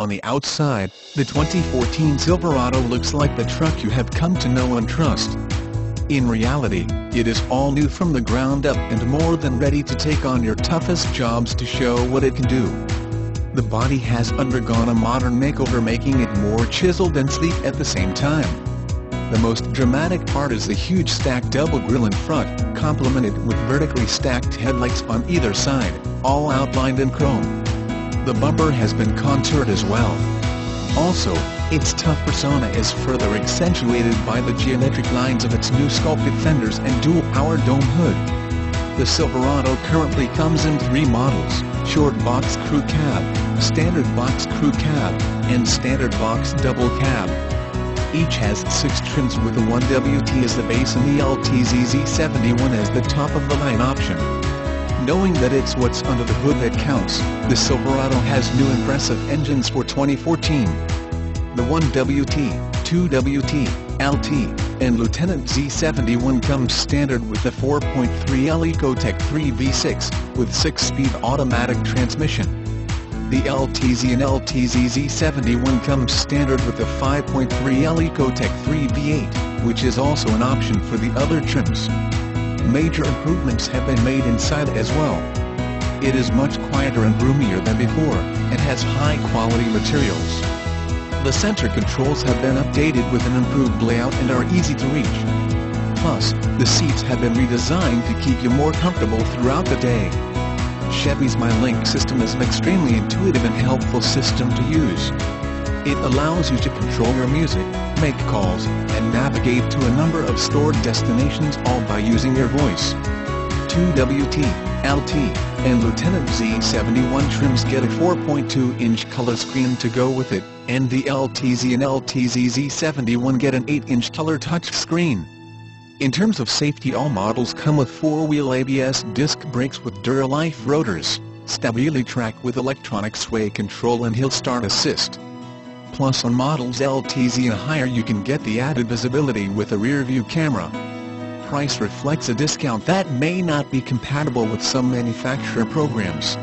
On the outside, the 2014 Silverado looks like the truck you have come to know and trust. In reality, it is all new from the ground up and more than ready to take on your toughest jobs to show what it can do. The body has undergone a modern makeover making it more chiseled and sleek at the same time. The most dramatic part is the huge stacked double grille in front, complemented with vertically stacked headlights on either side, all outlined in chrome. The bumper has been contoured as well. Also, its tough persona is further accentuated by the geometric lines of its new sculpted fenders and dual-power dome hood. The Silverado currently comes in three models, Short Box Crew Cab, Standard Box Crew Cab, and Standard Box Double Cab. Each has six trims with the 1WT as the base and the LTZ Z71 as the top-of-the-line option knowing that it's what's under the hood that counts, the Silverado has new impressive engines for 2014. The 1WT, 2WT, LT, and Lieutenant Z71 comes standard with the 4.3L Ecotec 3V6, with 6-speed automatic transmission. The LTZ and LTZ Z71 comes standard with the 5.3L Ecotec 3V8, which is also an option for the other trims major improvements have been made inside as well. It is much quieter and roomier than before, and has high-quality materials. The center controls have been updated with an improved layout and are easy to reach. Plus, the seats have been redesigned to keep you more comfortable throughout the day. Chevy's MyLink system is an extremely intuitive and helpful system to use. It allows you to control your music, make calls, and navigate to a number of stored destinations all by using your voice. 2WT, LT, and Lieutenant Z71 trims get a 4.2-inch color screen to go with it, and the LTZ and LTZ Z71 get an 8-inch color touchscreen. In terms of safety all models come with 4-wheel ABS disc brakes with Duralife rotors, StabiliTrak with electronic sway control and hill start assist. Plus on models LTZ and higher you can get the added visibility with a rear-view camera. Price reflects a discount that may not be compatible with some manufacturer programs.